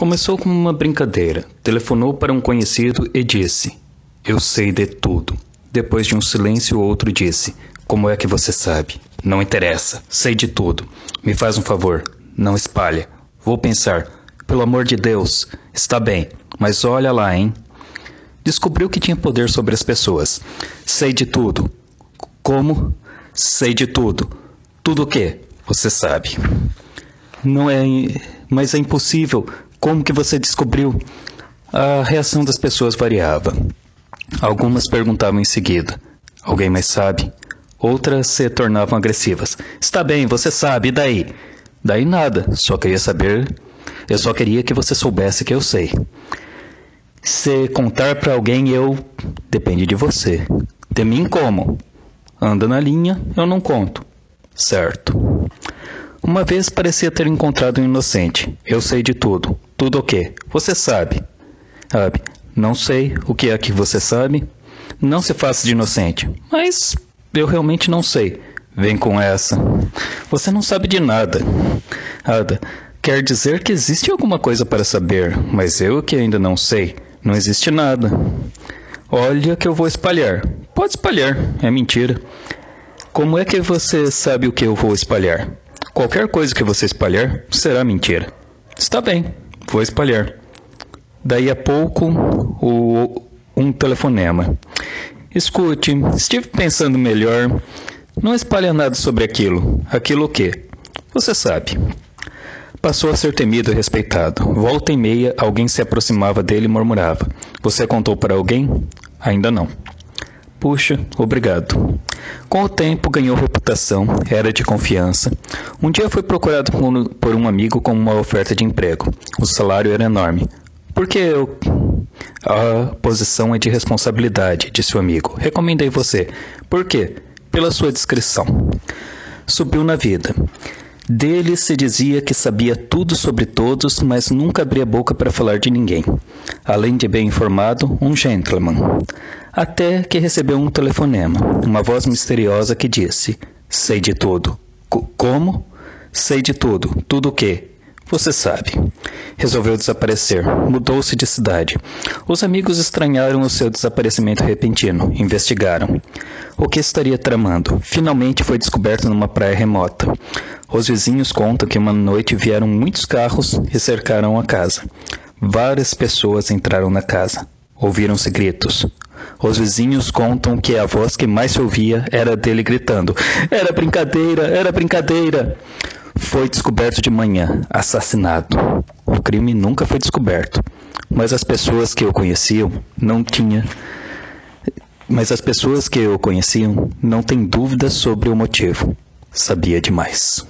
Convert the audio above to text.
Começou como uma brincadeira. Telefonou para um conhecido e disse: Eu sei de tudo. Depois de um silêncio, o outro disse: Como é que você sabe? Não interessa. Sei de tudo. Me faz um favor. Não espalha. Vou pensar. Pelo amor de Deus. Está bem. Mas olha lá, hein? Descobriu que tinha poder sobre as pessoas. Sei de tudo. Como? Sei de tudo. Tudo o quê? Você sabe. Não é. Mas é impossível. Como que você descobriu? A reação das pessoas variava. Algumas perguntavam em seguida: Alguém mais sabe? Outras se tornavam agressivas. Está bem, você sabe, e daí? Daí nada, só queria saber. Eu só queria que você soubesse que eu sei. Se contar para alguém, eu. Depende de você. De mim, como? Anda na linha, eu não conto. Certo. Uma vez parecia ter encontrado um inocente. Eu sei de tudo. Tudo o quê? Você sabe. Sabe? Não sei o que é que você sabe. Não se faça de inocente. Mas eu realmente não sei. Vem com essa. Você não sabe de nada. Ada, quer dizer que existe alguma coisa para saber, mas eu que ainda não sei. Não existe nada. Olha que eu vou espalhar. Pode espalhar, é mentira. Como é que você sabe o que eu vou espalhar? Qualquer coisa que você espalhar será mentira. Está bem, vou espalhar. Daí a pouco, o, um telefonema. Escute, estive pensando melhor. Não espalha nada sobre aquilo. Aquilo o quê? Você sabe. Passou a ser temido e respeitado. Volta e meia, alguém se aproximava dele e murmurava: Você contou para alguém? Ainda não. Puxa, obrigado. Com o tempo ganhou reputação, era de confiança. Um dia foi procurado por um amigo com uma oferta de emprego. O salário era enorme. Porque eu... A posição é de responsabilidade, disse o amigo. Recomendei você. Por quê? Pela sua discrição. Subiu na vida. Dele se dizia que sabia tudo sobre todos, mas nunca abria boca para falar de ninguém. Além de bem informado, um gentleman. Até que recebeu um telefonema, uma voz misteriosa que disse: Sei de tudo. C como? Sei de tudo. Tudo o quê? Você sabe. Resolveu desaparecer. Mudou-se de cidade. Os amigos estranharam o seu desaparecimento repentino. Investigaram. O que estaria tramando? Finalmente foi descoberto numa praia remota. Os vizinhos contam que uma noite vieram muitos carros e cercaram a casa. Várias pessoas entraram na casa. Ouviram-se gritos. Os vizinhos contam que a voz que mais se ouvia era dele gritando: Era brincadeira, era brincadeira! Foi descoberto de manhã, assassinado. O crime nunca foi descoberto, mas as pessoas que o conheciam não tinham mas as pessoas que o conheciam não têm dúvidas sobre o motivo. Sabia demais.